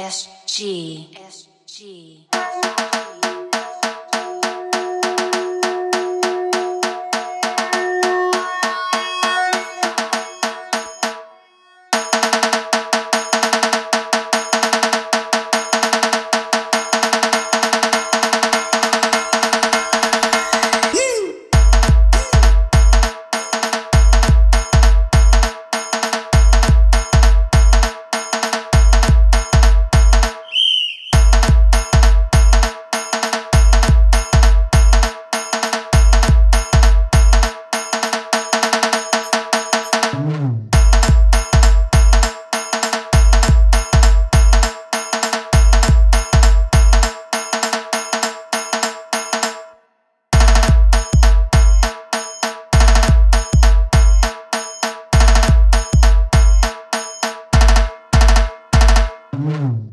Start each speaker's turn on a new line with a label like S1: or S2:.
S1: SG. SG. 嗯。